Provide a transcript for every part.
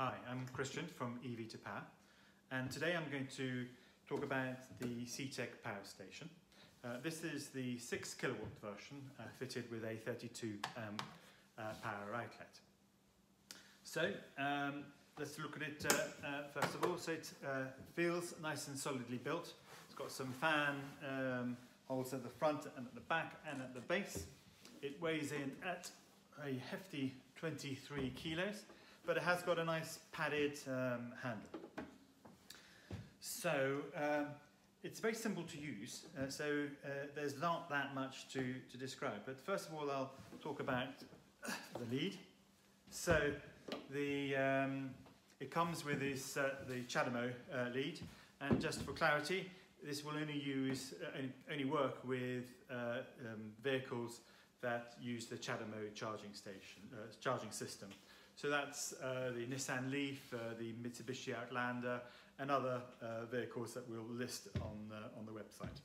Hi, I'm Christian from EV2Power, and today I'm going to talk about the Setec power station. Uh, this is the 6 kilowatt version uh, fitted with a 32 amp uh, power outlet. So um, let's look at it uh, uh, first of all. So it uh, feels nice and solidly built. It's got some fan um, holes at the front and at the back and at the base. It weighs in at a hefty 23 kilos, but it has got a nice padded um, handle. So um, it's very simple to use, uh, so uh, there's not that much to, to describe. But first of all, I'll talk about the lead. So the, um, it comes with this, uh, the CHAdeMO uh, lead, and just for clarity, this will only use uh, only work with uh, um, vehicles that use the CHAdeMO charging station charging system. So that's uh, the Nissan Leaf, uh, the Mitsubishi Outlander, and other uh, vehicles that we'll list on on the website.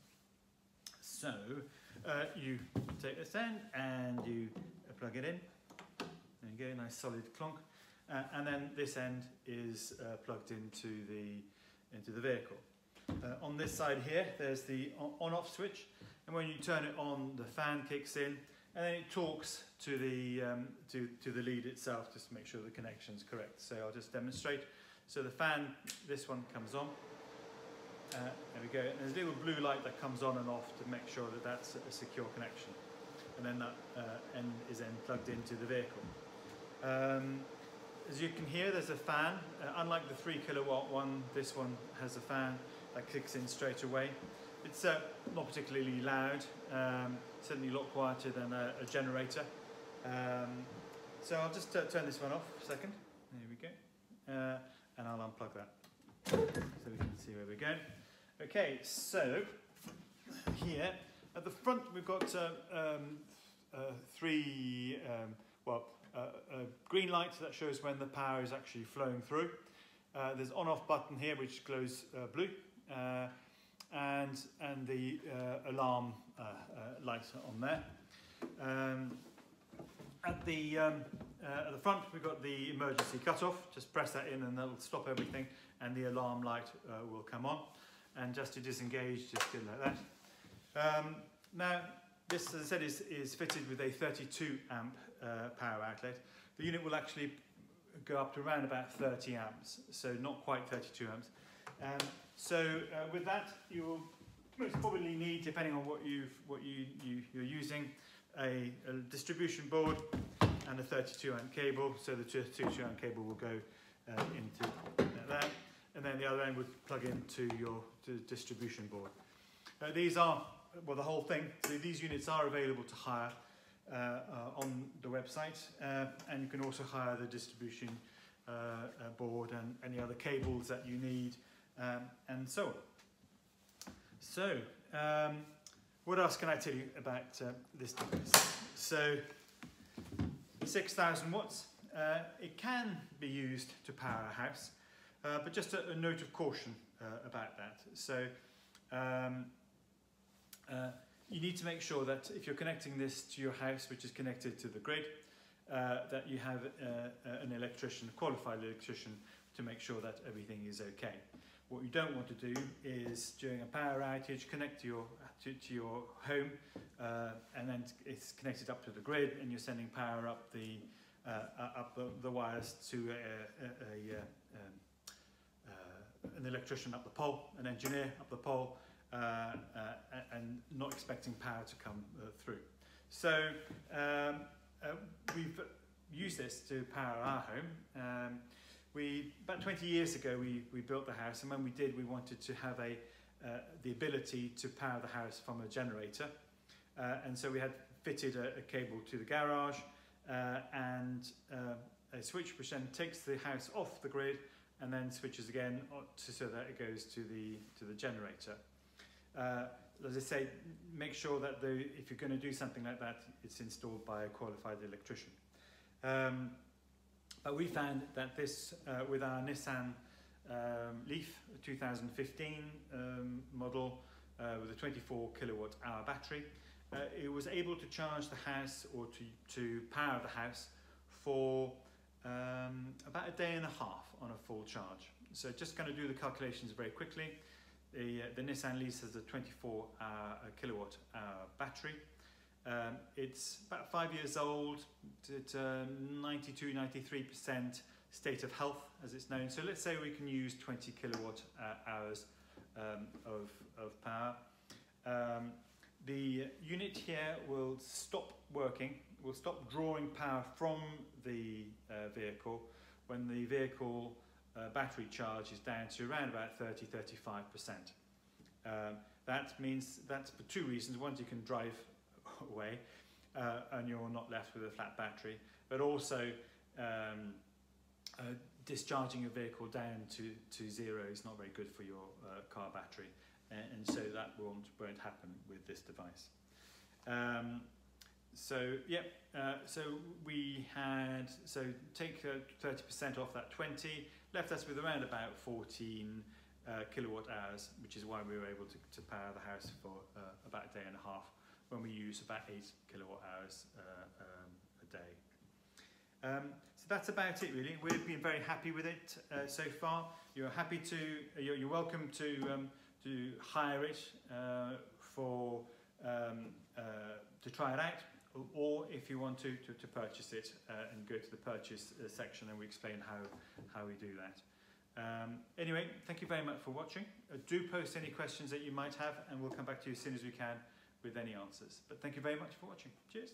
So uh, you take this end and you plug it in. There you go, nice solid clunk. Uh, and then this end is uh, plugged into the into the vehicle. On this side here, there's the on-off switch, and when you turn it on, the fan kicks in, and then it talks to the um, to to the lead itself just to make sure the connection is correct. So I'll just demonstrate. So the fan, this one comes on. Uh, there we go. And there's a little blue light that comes on and off to make sure that that's a secure connection. And then that uh, end is then plugged into the vehicle. Um, as you can hear, there's a fan. Uh, unlike the three kilowatt one, this one has a fan that kicks in straight away. It's uh, not particularly loud, um, certainly a lot quieter than a, a generator. Um, so I'll just uh, turn this one off for a second. There we go. Uh, and I'll unplug that so we can see where we're going. Okay, so here at the front we've got uh, um, uh, three, um, well, uh, a green light that shows when the power is actually flowing through. Uh, there's on-off button here which glows uh, blue uh, and, and the uh, alarm uh, light on there. Um, at the, um, at the front we've got the emergency cut-off, just press that in and that'll stop everything and the alarm light will come on. And just to disengage, just do like that. Um, now, this, as I said, is, is fitted with a 32 amp uh, power outlet. The unit will actually go up to around about 30 amps, so not quite 32 amps. Um, so uh, with that, you will most probably need, depending on what, you've, what you, you, you're using, a, a distribution board and a 32 amp cable. So the 32 amp cable will go uh, into that, and then the other end would plug into your distribution board. Uh, these are, well, the whole thing. So these units are available to hire uh, uh, on the website, uh, and you can also hire the distribution uh, uh, board and any other cables that you need, um, and so on. So, um, what else can I tell you about this device? So, 6,000 watts. it can be used to power a house. Uh, but just a, a, note of caution uh, about that. So um, uh, you need to make sure that if you're connecting this to your house, which is connected to the grid, uh, that you have uh, an electrician, a qualified electrician, to make sure that everything is okay. What you don't want to do is during a power outage connect to your to, to your home uh, and then it's connected up to the grid and you're sending power up the uh, up the, the, wires to a, a, a, um, an electrician up the pole, an engineer up the pole, uh, uh, and not expecting power to come uh, through. So um, uh, we've used this to power our home. Um, we about 20 years ago we, we built the house, and when we did, we wanted to have a uh, the ability to power the house from a generator, uh, and so we had fitted a, a cable to the garage and a switch which then takes the house off the grid and then switches again so that it goes to the, to the generator. Uh, as I say, make sure that the, if you're going to do something like that, it's installed by a qualified electrician. Um, but we found that this, uh, with our Nissan um, Leaf 2015 um, model uh, with a 24 kilowatt hour battery, uh, it was able to charge the house or to, to power the house for um, about a day and a half on a full charge. So just going to do the calculations very quickly. The, uh, the Nissan Leaf has a 24 uh, kilowatt hour battery. Um, it's about five years old, at uh, 92, 93% state of health as it's known. So let's say we can use 20 kilowatt uh, hours um, of, of power. Um, the unit here will stop working, will stop drawing power from the uh, vehicle when the vehicle uh, battery charge is down to around about 30 35%. Um, that means that's for two reasons. One, you can drive away uh, and you're not left with a flat battery, but also um, uh, discharging a vehicle down to, to zero is not very good for your uh, car battery, and, and so that won't, won't happen with this device. Um, so, yep, uh, so we had, so take 30% off that 20, left us with around about 14 uh, kilowatt hours, which is why we were able to, to power the house for uh, about a day and a half when we use about 8 kilowatt hours uh, um, a day. Um, so that's about it really. We've been very happy with it uh, so far. You're happy to, you're, you're welcome to, um, to hire it uh, for, um, uh, to try it out or if you want to, to, to purchase it uh, and go to the purchase uh, section and we explain how, how we do that. Um, anyway, thank you very much for watching. Uh, do post any questions that you might have and we'll come back to you as soon as we can with any answers. But thank you very much for watching. Cheers.